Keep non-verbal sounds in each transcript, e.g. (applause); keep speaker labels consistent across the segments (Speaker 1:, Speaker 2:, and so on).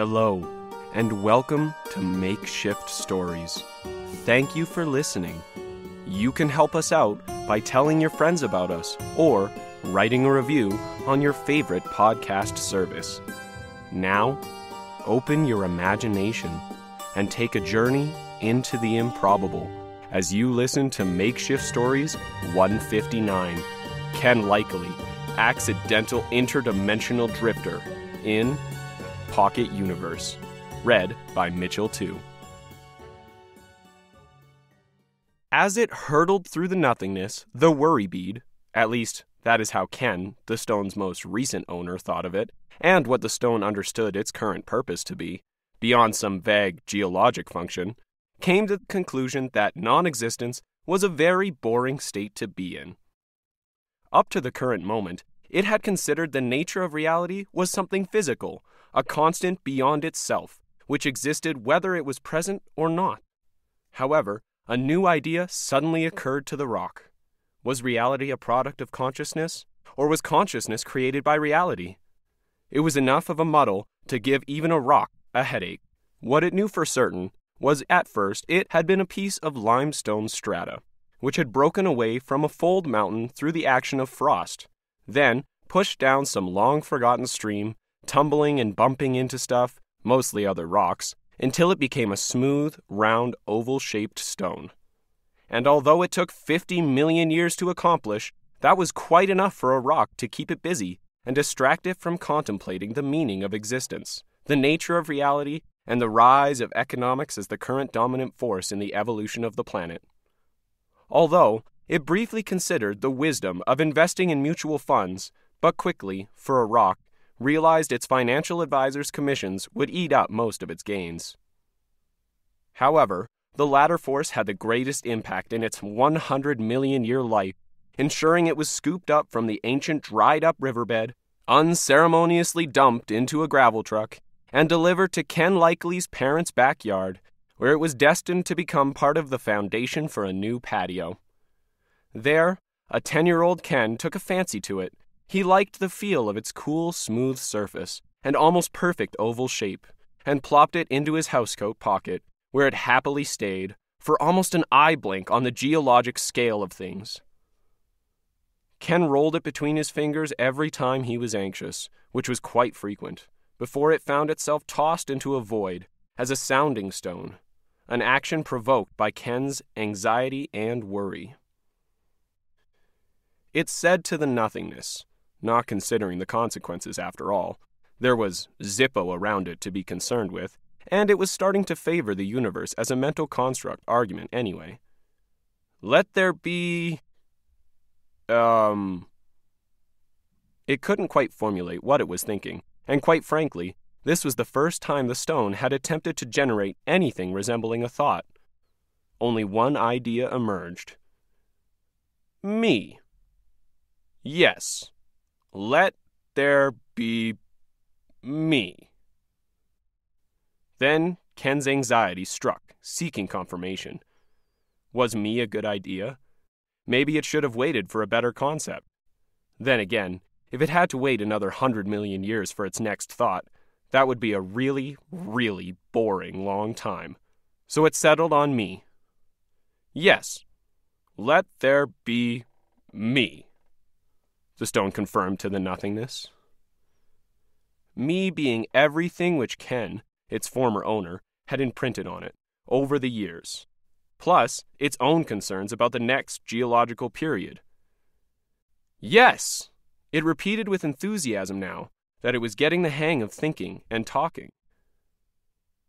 Speaker 1: Hello, and welcome to Makeshift Stories. Thank you for listening. You can help us out by telling your friends about us or writing a review on your favorite podcast service. Now, open your imagination and take a journey into the improbable as you listen to Makeshift Stories 159 Ken Likeley, Accidental Interdimensional Drifter in Pocket Universe. Read by Mitchell Tew. As it hurtled through the nothingness, the worry bead, at least that is how Ken, the stone's most recent owner, thought of it, and what the stone understood its current purpose to be, beyond some vague geologic function, came to the conclusion that non existence was a very boring state to be in. Up to the current moment, it had considered the nature of reality was something physical, a constant beyond itself, which existed whether it was present or not. However, a new idea suddenly occurred to the rock. Was reality a product of consciousness, or was consciousness created by reality? It was enough of a muddle to give even a rock a headache. What it knew for certain was at first it had been a piece of limestone strata, which had broken away from a fold mountain through the action of frost, then pushed down some long forgotten stream, tumbling and bumping into stuff, mostly other rocks, until it became a smooth, round, oval shaped stone. And although it took 50 million years to accomplish, that was quite enough for a rock to keep it busy and distract it from contemplating the meaning of existence, the nature of reality, and the rise of economics as the current dominant force in the evolution of the planet. Although it briefly considered the wisdom of investing in mutual funds, but quickly, for a rock, realized its financial advisors' commissions would eat up most of its gains. However, the latter force had the greatest impact in its 100 million year life, ensuring it was scooped up from the ancient dried up riverbed, unceremoniously dumped into a gravel truck, and delivered to Ken Likeley's parents' backyard, where it was destined to become part of the foundation for a new patio. There, a 10 year old Ken took a fancy to it. He liked the feel of its cool, smooth surface and almost perfect oval shape, and plopped it into his housecoat pocket, where it happily stayed for almost an eye blink on the geologic scale of things. Ken rolled it between his fingers every time he was anxious, which was quite frequent before it found itself tossed into a void as a sounding stone, an action provoked by Ken's anxiety and worry. It said to the nothingness, not considering the consequences after all. There was Zippo around it to be concerned with, and it was starting to favor the universe as a mental construct argument anyway. Let there be. Um. It couldn't quite formulate what it was thinking, and quite frankly, this was the first time the stone had attempted to generate anything resembling a thought. Only one idea emerged. Me. Yes. Let there be me. Then Ken's anxiety struck, seeking confirmation. Was me a good idea? Maybe it should have waited for a better concept. Then again, if it had to wait another hundred million years for its next thought, that would be a really, really boring long time. So it settled on me. Yes, let there be me, the stone confirmed to the nothingness. Me being everything which Ken, its former owner, had imprinted on it over the years, plus its own concerns about the next geological period. Yes, it repeated with enthusiasm now that it was getting the hang of thinking and talking.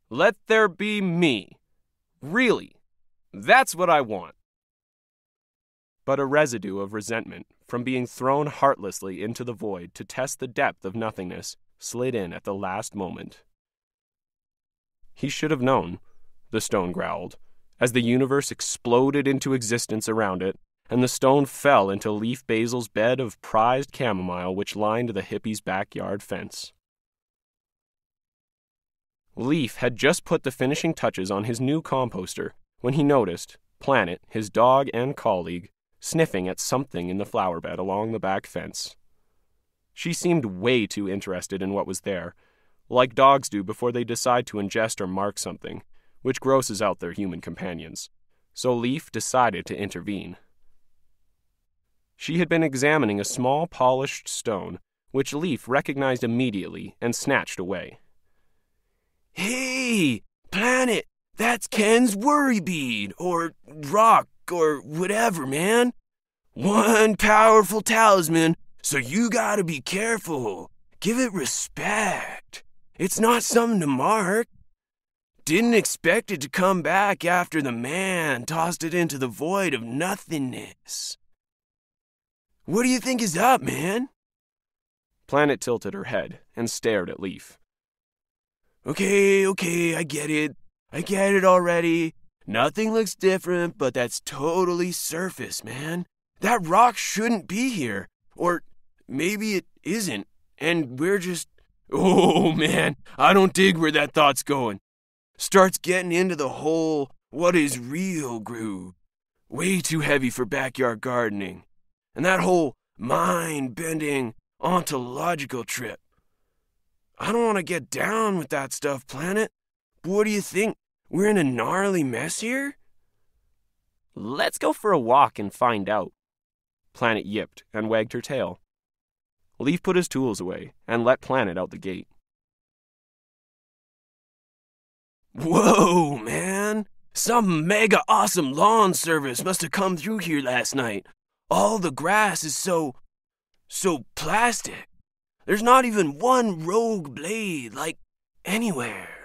Speaker 1: Let there be me. Really. That's what I want. But a residue of resentment from being thrown heartlessly into the void to test the depth of nothingness slid in at the last moment. He should have known, the stone growled, as the universe exploded into existence around it and the stone fell into Leaf Basil's bed of prized chamomile which lined the hippie's backyard fence. Leaf had just put the finishing touches on his new composter when he noticed Planet, his dog and colleague, sniffing at something in the flower bed along the back fence. She seemed way too interested in what was there, like dogs do before they decide to ingest or mark something, which grosses out their human companions. So Leaf decided to intervene. She had been examining a small polished stone, which Leaf recognized immediately and snatched away.
Speaker 2: Hey, planet, that's Ken's worry bead, or rock, or whatever, man. One powerful talisman, so you gotta be careful. Give it respect. It's not something to mark. Didn't expect it to come back after the man tossed it into the void of nothingness. What do you think is up, man?
Speaker 1: Planet tilted her head and stared at Leaf.
Speaker 2: Okay, okay, I get it. I get it already. Nothing looks different, but that's totally surface, man. That rock shouldn't be here. Or maybe it isn't, and we're just. (laughs) Oh, man, I don't dig where that thought's going. Starts getting into the whole what is real groove. Way too heavy for backyard gardening. And that whole mind bending ontological trip. I don't want to get down with that stuff, Planet. But what do you think? We're in a gnarly mess here?
Speaker 1: Let's go for a walk and find out. Planet yipped and wagged her tail. Leaf put his tools away and let Planet out the gate.
Speaker 2: Whoa, man! Some mega awesome lawn service must have come through here last night. All the grass is so. so plastic. There's not even one rogue blade, like, anywhere.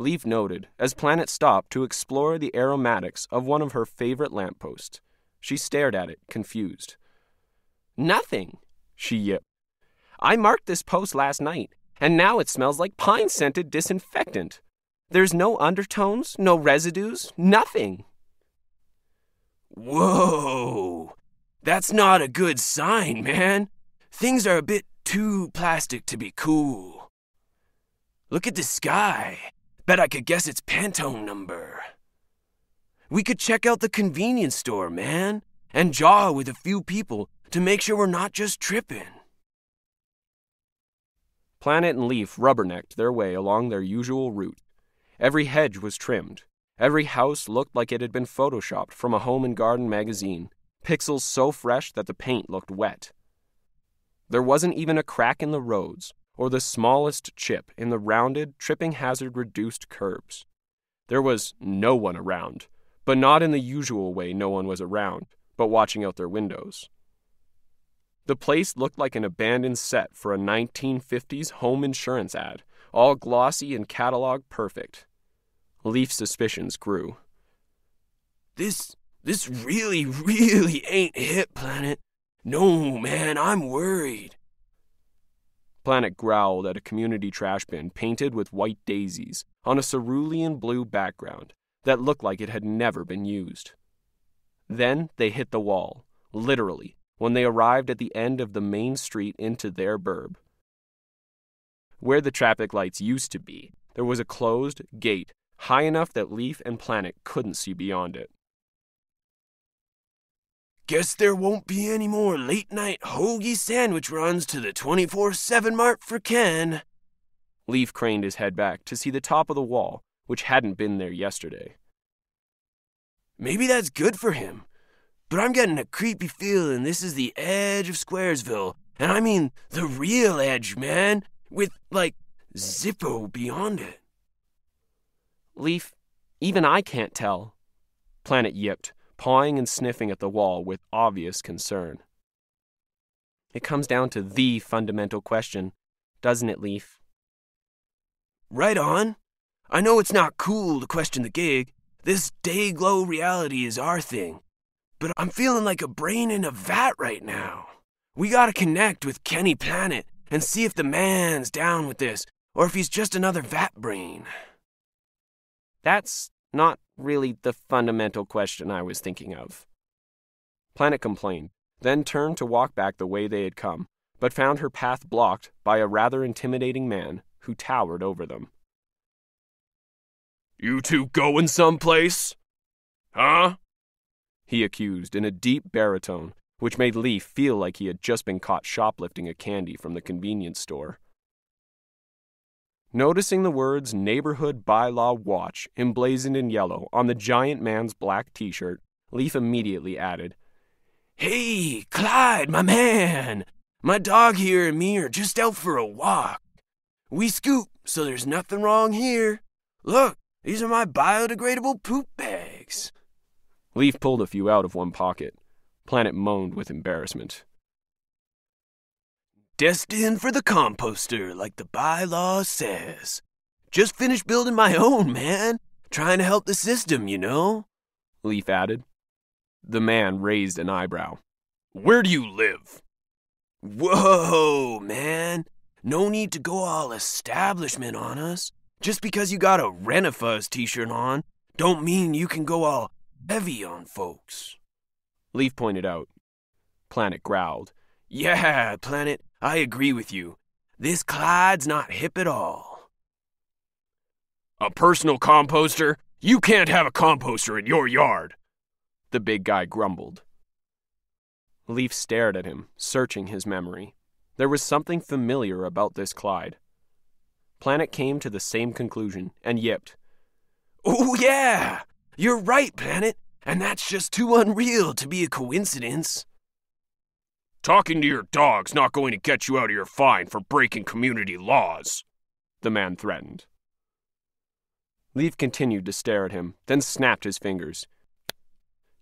Speaker 1: Leaf noted as Planet stopped to explore the aromatics of one of her favorite lampposts. She stared at it, confused. Nothing, she yipped. I marked this post last night, and now it smells like pine scented disinfectant. There's no undertones, no residues, nothing.
Speaker 2: Whoa! That's not a good sign, man. Things are a bit too plastic to be cool. Look at the sky. Bet I could guess its Pantone number. We could check out the convenience store, man, and jaw with a few people to make sure we're not just tripping.
Speaker 1: Planet and Leaf rubbernecked their way along their usual route. Every hedge was trimmed. Every house looked like it had been photoshopped from a home and garden magazine, pixels so fresh that the paint looked wet. There wasn't even a crack in the roads or the smallest chip in the rounded, tripping hazard reduced curbs. There was no one around, but not in the usual way no one was around, but watching out their windows. The place looked like an abandoned set for a 1950s home insurance ad, all glossy and catalog perfect. Leaf's suspicions grew.
Speaker 2: This this really, really ain't hip, Planet. No, man, I'm worried.
Speaker 1: Planet growled at a community trash bin painted with white daisies on a cerulean blue background that looked like it had never been used. Then they hit the wall, literally, when they arrived at the end of the main street into their burb. Where the traffic lights used to be, there was a closed gate high enough that Leaf and Planet couldn't see beyond it.
Speaker 2: Guess there won't be any more late night hoagie sandwich runs to the 24 7 mart for Ken.
Speaker 1: Leaf craned his head back to see the top of the wall, which hadn't been there yesterday.
Speaker 2: Maybe that's good for him. But I'm getting a creepy feeling this is the edge of Squaresville. And I mean the real edge, man. With, like, Zippo beyond it.
Speaker 1: Leaf, even I can't tell. Planet yipped, pawing and sniffing at the wall with obvious concern. It comes down to the fundamental question, doesn't it, Leaf?
Speaker 2: Right on. I know it's not cool to question the gig. This day glow reality is our thing. But I'm feeling like a brain in a vat right now. We gotta connect with Kenny Planet and see if the man's down with this, or if he's just another vat brain.
Speaker 1: That's not really the fundamental question I was thinking of. Planet complained, then turned to walk back the way they had come, but found her path blocked by a rather intimidating man who towered over them.
Speaker 2: You two going someplace? Huh?
Speaker 1: He accused in a deep baritone, which made Leaf feel like he had just been caught shoplifting a candy from the convenience store. Noticing the words Neighborhood Bylaw Watch emblazoned in yellow on the giant man's black t shirt, Leaf immediately added,
Speaker 2: Hey, Clyde, my man! My dog here and me are just out for a walk. We scoop, so there's nothing wrong here. Look, these are my biodegradable poop bags.
Speaker 1: Leaf pulled a few out of one pocket. Planet moaned with embarrassment.
Speaker 2: Destined for the composter, like the bylaw says. Just finished building my own, man. Trying to help the system, you know?
Speaker 1: Leaf added. The man raised an eyebrow. Where do you live?
Speaker 2: Whoa, man. No need to go all establishment on us. Just because you got a Renafuzz t shirt on, don't mean you can go all heavy on folks.
Speaker 1: Leaf pointed out. Planet growled.
Speaker 2: Yeah, Planet, I agree with you. This Clyde's not hip at all.
Speaker 1: A personal composter? You can't have a composter in your yard, the big guy grumbled. Leaf stared at him, searching his memory. There was something familiar about this Clyde. Planet came to the same conclusion and yipped.
Speaker 2: Oh, yeah! You're right, Planet, and that's just too unreal to be a coincidence.
Speaker 1: Talking to your dog's not going to get you out of your fine for breaking community laws, the man threatened. Leaf continued to stare at him, then snapped his fingers.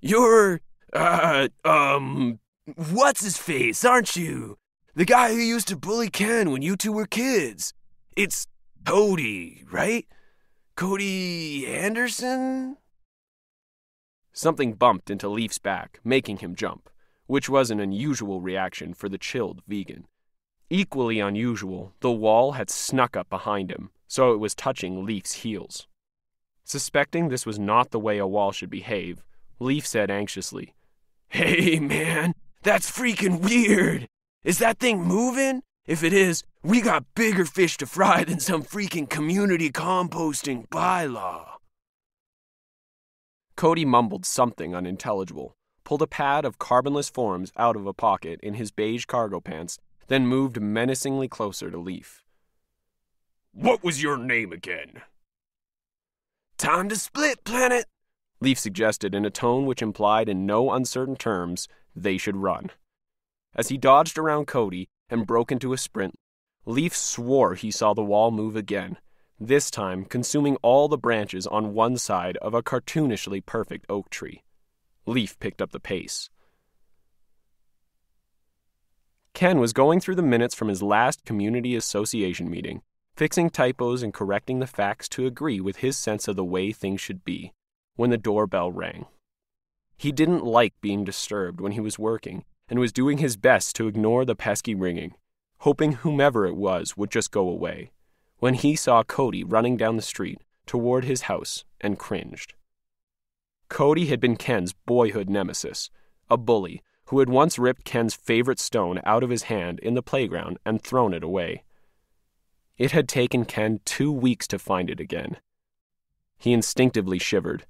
Speaker 2: You're, uh, um, what's his face, aren't you? The guy who used to bully Ken when you two were kids. It's Cody, right? Cody Anderson?
Speaker 1: Something bumped into Leaf's back, making him jump which was an unusual reaction for the chilled vegan. Equally unusual, the wall had snuck up behind him, so it was touching Leaf's heels. Suspecting this was not the way a wall should behave, Leaf said anxiously,
Speaker 2: Hey, man, that's freaking weird. Is that thing moving? If it is, we got bigger fish to fry than some freaking community composting bylaw.
Speaker 1: Cody mumbled something unintelligible, pulled a pad of carbonless forms out of a pocket in his beige cargo pants, then moved menacingly closer to Leaf. What was your name again?
Speaker 2: Time to split, planet,
Speaker 1: Leaf suggested in a tone which implied in no uncertain terms they should run. As he dodged around Cody and broke into a sprint, Leaf swore he saw the wall move again, this time consuming all the branches on one side of a cartoonishly perfect oak tree. Leaf picked up the pace. Ken was going through the minutes from his last community association meeting, fixing typos and correcting the facts to agree with his sense of the way things should be, when the doorbell rang. He didn't like being disturbed when he was working and was doing his best to ignore the pesky ringing, hoping whomever it was would just go away, when he saw Cody running down the street toward his house and cringed. Cody had been Ken's boyhood nemesis, a bully who had once ripped Ken's favorite stone out of his hand in the playground and thrown it away. It had taken Ken two weeks to find it again. He instinctively shivered,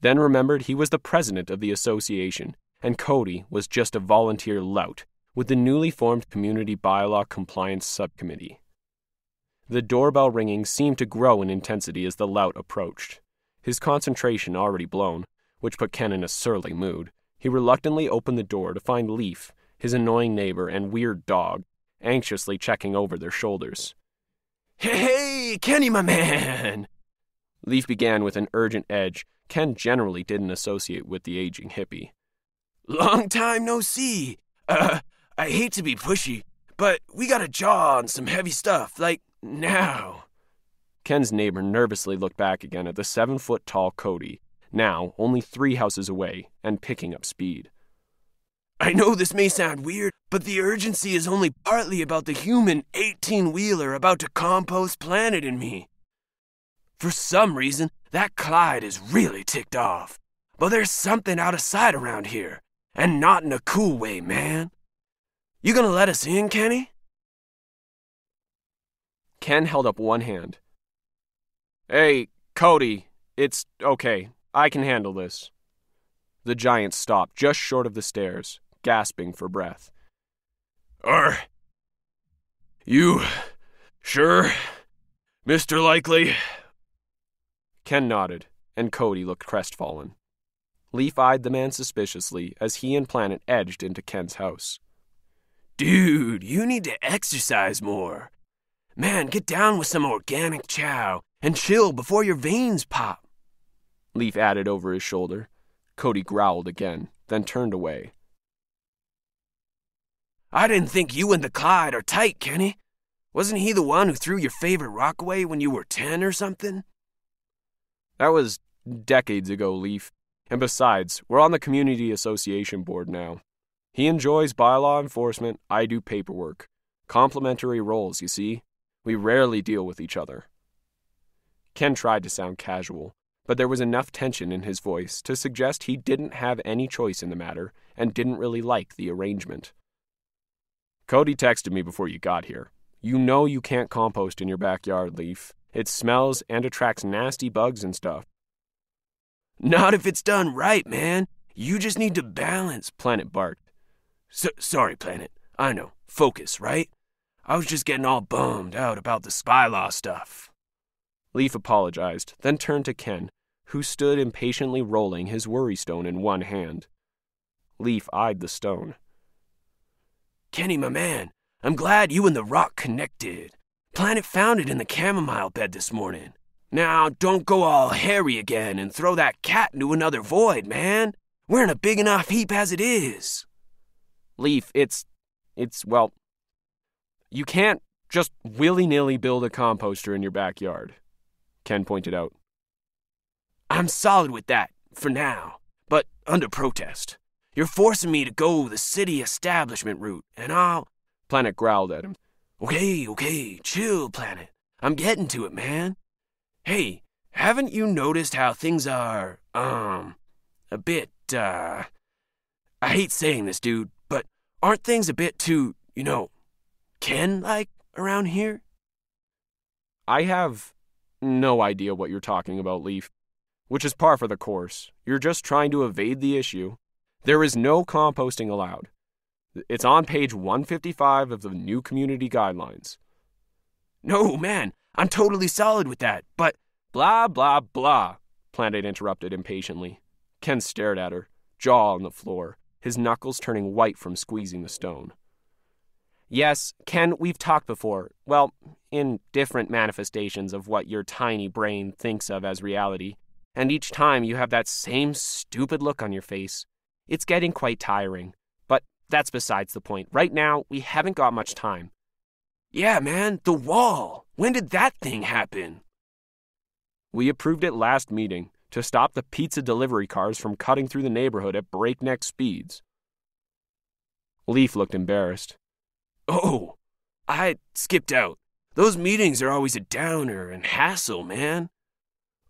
Speaker 1: then remembered he was the president of the association, and Cody was just a volunteer lout with the newly formed Community Bylaw Compliance Subcommittee. The doorbell ringing seemed to grow in intensity as the lout approached, his concentration already blown which put Ken in a surly mood. He reluctantly opened the door to find Leaf, his annoying neighbor, and weird dog, anxiously checking over their shoulders.
Speaker 2: Hey, Kenny, my man!
Speaker 1: Leaf began with an urgent edge Ken generally didn't associate with the aging hippie.
Speaker 2: Long time no see. Uh, I hate to be pushy, but we got a jaw on some heavy stuff, like now.
Speaker 1: Ken's neighbor nervously looked back again at the seven foot tall Cody, now only three houses away and picking up speed.
Speaker 2: I know this may sound weird, but the urgency is only partly about the human 18 wheeler about to compost planet in me. For some reason, that Clyde is really ticked off. But there's something out of sight around here, and not in a cool way, man. You gonna let us in, Kenny?
Speaker 1: Ken held up one hand. Hey, Cody, it's okay. I can handle this. The giant stopped just short of the stairs, gasping for breath.
Speaker 2: Are you sure? Mr. Likeley?
Speaker 1: Ken nodded, and Cody looked crestfallen. Leaf eyed the man suspiciously as he and Planet edged into Ken's house.
Speaker 2: Dude, you need to exercise more. Man, get down with some organic chow and chill before your veins pop.
Speaker 1: Leaf added over his shoulder. Cody growled again, then turned away.
Speaker 2: I didn't think you and the Clyde are tight, Kenny. Wasn't he the one who threw your favorite rock away when you were 10 or something?
Speaker 1: That was decades ago, Leaf. And besides, we're on the Community Association Board now. He enjoys bylaw enforcement, I do paperwork. Complementary roles, you see. We rarely deal with each other. Ken tried to sound casual, but there was enough tension in his voice to suggest he didn't have any choice in the matter and didn't really like the arrangement. Cody texted me before you got here. You know you can't compost in your backyard, Leaf. It smells and attracts nasty bugs and stuff.
Speaker 2: Not if it's done right, man. You just need to balance, Planet barked. So, sorry, Planet. I know. Focus, right? I was just getting all bummed out about the spy law stuff.
Speaker 1: Leaf apologized, then turned to Ken, who stood impatiently rolling his worry stone in one hand. Leaf eyed the stone.
Speaker 2: Kenny, my man, I'm glad you and the rock connected. Planet found it in the chamomile bed this morning. Now, don't go all hairy again and throw that cat into another void, man. We're in a big enough heap as it is.
Speaker 1: Leaf, it's. it's, well. You can't just willy nilly build a composter in your backyard, Ken pointed out.
Speaker 2: I'm solid with that, for now, but under protest. You're forcing me to go the city establishment route, and I'll.
Speaker 1: Planet growled at him.
Speaker 2: Okay, okay, chill, Planet. I'm getting to it, man. Hey, haven't you noticed how things are, um, a bit, uh. I hate saying this, dude, but aren't things a bit too, you know, Ken like around here?
Speaker 1: I have no idea what you're talking about, Leaf. Which is par for the course. You're just trying to evade the issue. There is no composting allowed. It's on page 155 of the new community guidelines.
Speaker 2: No, man, I'm totally solid with that, but.
Speaker 1: Blah, blah, blah, Planet interrupted impatiently. Ken stared at her, jaw on the floor, his knuckles turning white from squeezing the stone. Yes, Ken, we've talked before. Well, in different manifestations of what your tiny brain thinks of as reality. And each time you have that same stupid look on your face. It's getting quite tiring. But that's besides the point. Right now, we haven't got much time.
Speaker 2: Yeah, man, the wall. When did that thing happen?
Speaker 1: We approved it last meeting to stop the pizza delivery cars from cutting through the neighborhood at breakneck speeds. Leaf looked embarrassed.
Speaker 2: Oh, I skipped out. Those meetings are always a downer and hassle, man.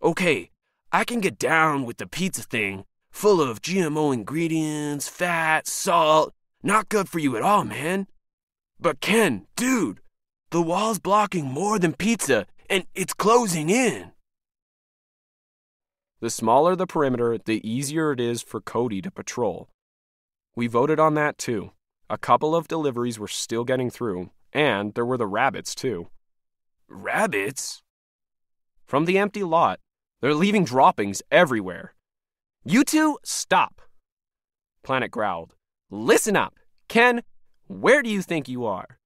Speaker 2: Okay, I can get down with the pizza thing, full of GMO ingredients, fat, salt, not good for you at all, man. But Ken, dude, the wall's blocking more than pizza, and it's closing in.
Speaker 1: The smaller the perimeter, the easier it is for Cody to patrol. We voted on that too. A couple of deliveries were still getting through, and there were the rabbits too.
Speaker 2: Rabbits?
Speaker 1: From the empty lot. They're leaving droppings everywhere. You two, stop! Planet growled. Listen up! Ken, where do you think you are?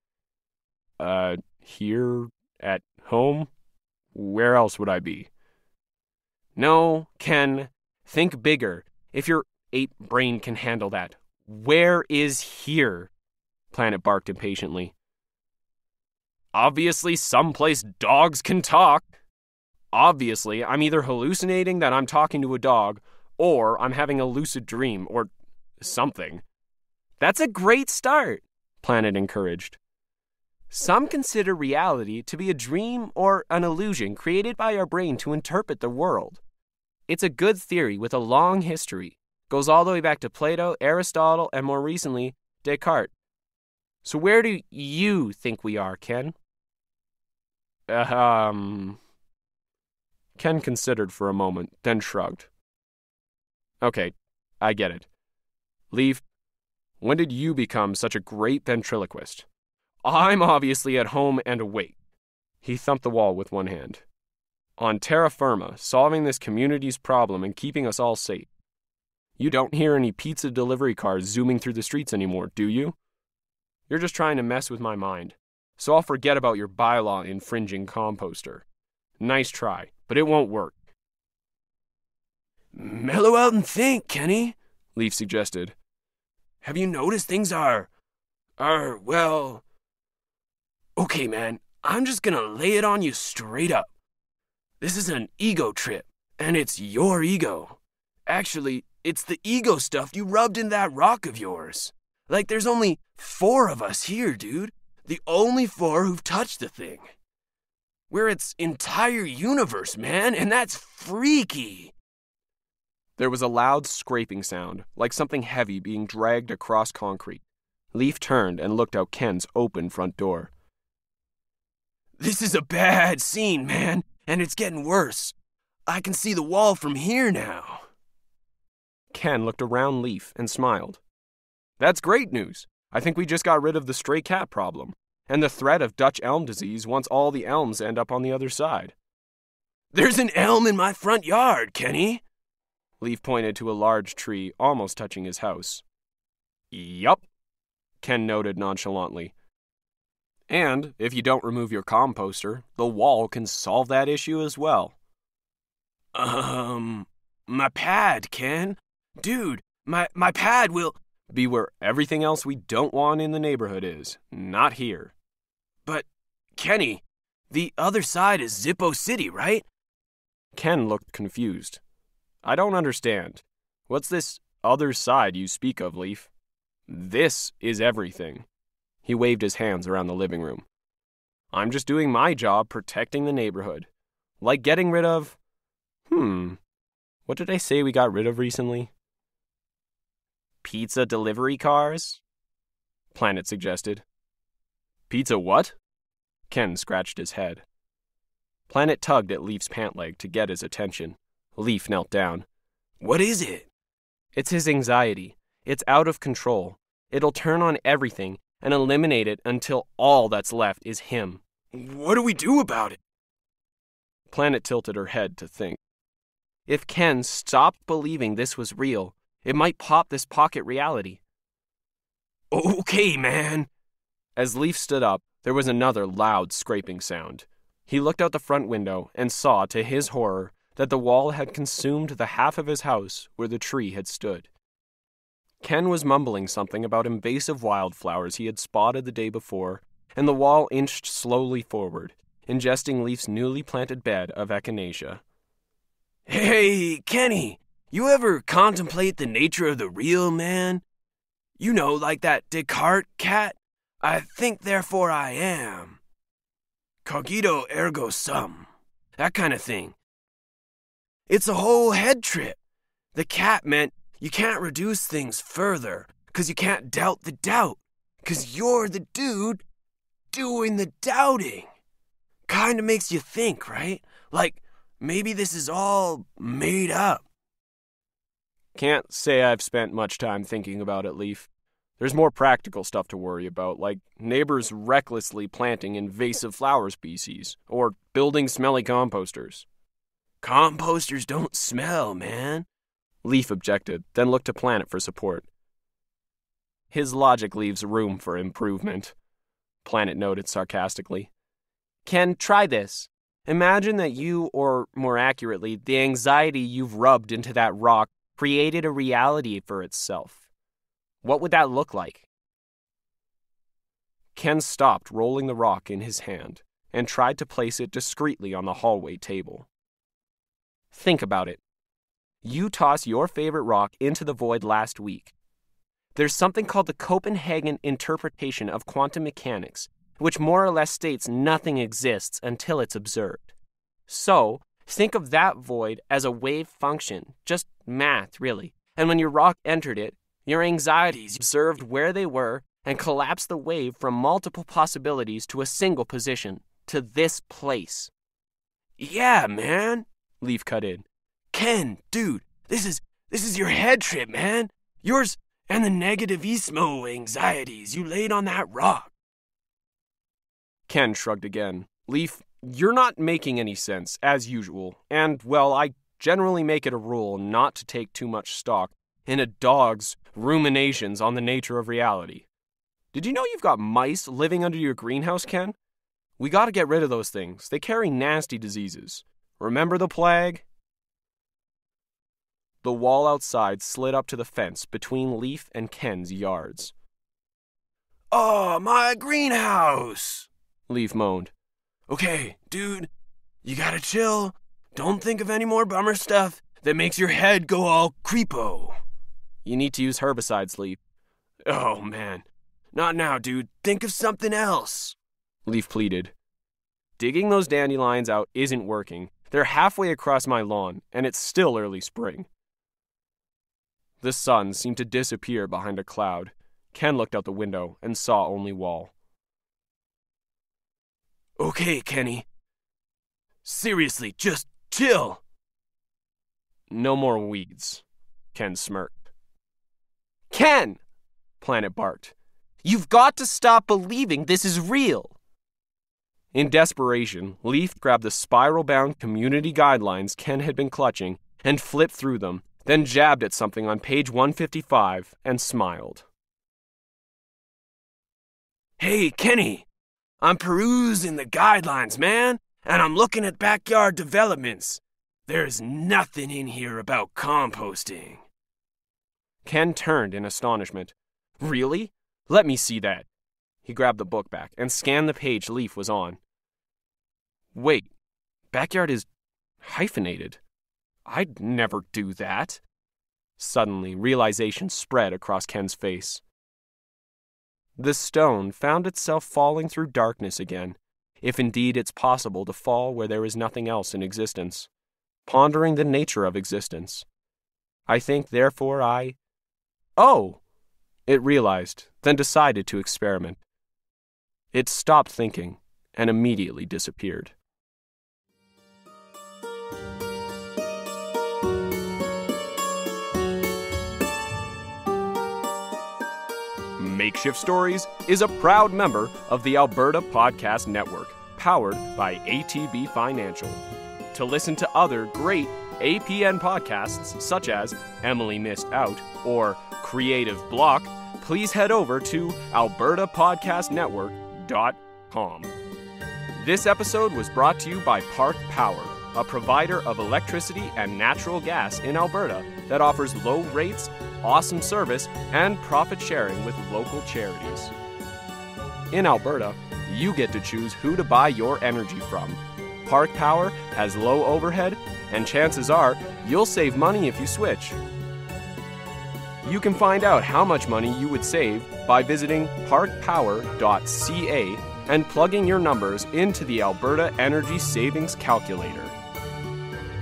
Speaker 1: Uh, here at home? Where else would I be? No, Ken, think bigger. If your ape brain can handle that. Where is here? Planet barked impatiently. Obviously, someplace dogs can talk. Obviously, I'm either hallucinating that I'm talking to a dog, or I'm having a lucid dream, or something. That's a great start, Planet encouraged. Some consider reality to be a dream or an illusion created by our brain to interpret the world. It's a good theory with a long history, goes all the way back to Plato, Aristotle, and more recently, Descartes. So, where do you think we are, Ken? Uh, um. Ken considered for a moment, then shrugged. Okay, I get it. Leaf, when did you become such a great ventriloquist? I'm obviously at home and awake. He thumped the wall with one hand. On terra firma, solving this community's problem and keeping us all safe. You don't hear any pizza delivery cars zooming through the streets anymore, do you? You're just trying to mess with my mind. So I'll forget about your bylaw infringing composter. Nice try, but it won't work.
Speaker 2: Mellow out and think, Kenny, Leaf suggested. Have you noticed things are. are, well. Okay, man, I'm just gonna lay it on you straight up. This is an ego trip, and it's your ego. Actually, it's the ego stuff you rubbed in that rock of yours. Like there's only four of us here, dude. The only four who've touched the thing. We're its entire universe, man, and that's freaky.
Speaker 1: There was a loud scraping sound, like something heavy being dragged across concrete. Leaf turned and looked out Ken's open front door.
Speaker 2: This is a bad scene, man, and it's getting worse. I can see the wall from here now.
Speaker 1: Ken looked around Leaf and smiled. That's great news. I think we just got rid of the stray cat problem and the threat of Dutch elm disease once all the elms end up on the other side.
Speaker 2: There's an elm in my front yard, Kenny.
Speaker 1: Leaf pointed to a large tree almost touching his house. Yup, Ken noted nonchalantly. And if you don't remove your composter, the wall can solve that issue as well.
Speaker 2: Um, my pad, Ken. Dude, my, my pad will
Speaker 1: be where everything else we don't want in the neighborhood is, not here.
Speaker 2: But, Kenny, the other side is Zippo City, right?
Speaker 1: Ken looked confused. I don't understand. What's this other side you speak of, Leaf? This is everything. He waved his hands around the living room. I'm just doing my job protecting the neighborhood. Like getting rid of. Hmm. What did I say we got rid of recently? Pizza delivery cars? Planet suggested. Pizza what? Ken scratched his head. Planet tugged at Leaf's pant leg to get his attention. Leaf knelt down.
Speaker 2: What is it?
Speaker 1: It's his anxiety. It's out of control. It'll turn on everything and eliminate it until all that's left is him.
Speaker 2: What do we do about it?
Speaker 1: Planet tilted her head to think. If Ken stopped believing this was real, it might pop this pocket reality.
Speaker 2: Okay, man.
Speaker 1: As Leaf stood up, there was another loud scraping sound. He looked out the front window and saw, to his horror, that the wall had consumed the half of his house where the tree had stood. Ken was mumbling something about invasive wildflowers he had spotted the day before, and the wall inched slowly forward, ingesting Leaf's newly planted bed of echinacea.
Speaker 2: Hey, Kenny, you ever contemplate the nature of the real man? You know, like that Descartes cat? I think, therefore I am. Cogito ergo sum. That kind of thing. It's a whole head trip. The cat meant you can't reduce things further, because you can't doubt the doubt, because you're the dude doing the doubting. Kinda makes you think, right? Like, maybe this is all made up.
Speaker 1: Can't say I've spent much time thinking about it, Leaf. There's more practical stuff to worry about, like neighbors recklessly planting invasive flower species, or building smelly composters.
Speaker 2: Composters don't smell, man.
Speaker 1: Leaf objected, then looked to Planet for support. His logic leaves room for improvement, Planet noted sarcastically. Ken, try this. Imagine that you, or more accurately, the anxiety you've rubbed into that rock, created a reality for itself. What would that look like? Ken stopped rolling the rock in his hand and tried to place it discreetly on the hallway table. Think about it. You toss your favorite rock into the void last week. There's something called the Copenhagen interpretation of quantum mechanics, which more or less states nothing exists until it's observed. So, Think of that void as a wave function, just math, really. And when your rock entered it, your anxieties observed where they were and collapsed the wave from multiple possibilities to a single position, to this place.
Speaker 2: Yeah, man,
Speaker 1: Leaf cut in.
Speaker 2: Ken, dude, this is this is your head trip, man. Yours and the negative ismo anxieties you laid on that rock.
Speaker 1: Ken shrugged again. Leaf, You're not making any sense, as usual, and, well, I generally make it a rule not to take too much stock in a dog's ruminations on the nature of reality. Did you know you've got mice living under your greenhouse, Ken? We gotta get rid of those things. They carry nasty diseases. Remember the plague? The wall outside slid up to the fence between Leaf and Ken's yards.
Speaker 2: Oh, my greenhouse!
Speaker 1: Leaf moaned.
Speaker 2: Okay, dude, you gotta chill. Don't think of any more bummer stuff that makes your head go all creepo.
Speaker 1: You need to use herbicides, Leaf.
Speaker 2: Oh, man. Not now, dude. Think of something else.
Speaker 1: Leaf pleaded. Digging those dandelions out isn't working. They're halfway across my lawn, and it's still early spring. The sun seemed to disappear behind a cloud. Ken looked out the window and saw only Wall.
Speaker 2: Okay, Kenny. Seriously, just chill.
Speaker 1: No more weeds, Ken smirked. Ken! Planet barked. You've got to stop believing this is real. In desperation, Leaf grabbed the spiral bound community guidelines Ken had been clutching and flipped through them, then jabbed at something on page 155 and smiled.
Speaker 2: Hey, Kenny, I'm perusing the guidelines, man, and I'm looking at backyard developments. There's nothing in here about composting.
Speaker 1: Ken turned in astonishment. Really? Let me see that. He grabbed the book back and scanned the page Leaf was on. Wait, backyard is hyphenated. I'd never do that. Suddenly, realization spread across Ken's face. The stone found itself falling through darkness again, if indeed it's possible to fall where there is nothing else in existence, pondering the nature of existence. I think, therefore, I. Oh! It realized, then decided to experiment. It stopped thinking and immediately disappeared. Makeshift Stories is a proud member of the Alberta Podcast Network, powered by ATB Financial. To listen to other great APN podcasts such as Emily Missed Out or Creative Block, please head over to albertapodcastnetwork.com. This episode was brought to you by Park Power, a provider of electricity and natural gas in Alberta that offers low rates, awesome service, and profit sharing with local charities. In Alberta, you get to choose who to buy your energy from. Park Power has low overhead, and chances are you'll save money if you switch. You can find out how much money you would save by visiting parkpower.ca and plugging your numbers into the Alberta Energy Savings Calculator.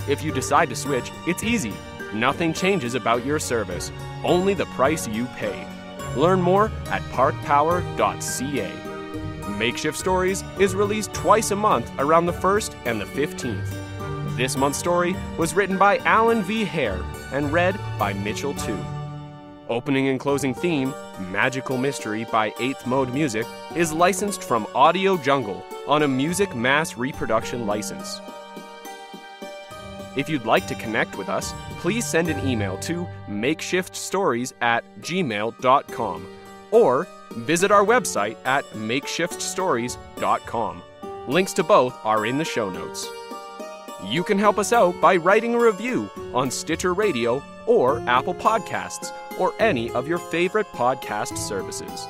Speaker 1: If you decide to switch, it's easy. Nothing changes about your service, only the price you pay. Learn more at parkpower.ca. Makeshift Stories is released twice a month around the 1st and the 15th. This month's story was written by Alan V. Hare and read by Mitchell Tew. Opening and closing theme, Magical Mystery by 8th Mode Music, is licensed from Audio Jungle on a Music Mass Reproduction license. If you'd like to connect with us, please send an email to makeshiftstories at gmail.com or visit our website at makeshiftstories.com. Links to both are in the show notes. You can help us out by writing a review on Stitcher Radio or Apple Podcasts or any of your favorite podcast services.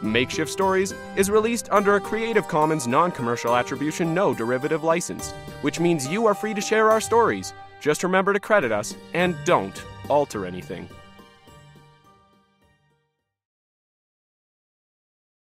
Speaker 1: Makeshift Stories is released under a Creative Commons non commercial attribution no derivative license, which means you are free to share our stories. Just remember to credit us and don't alter anything.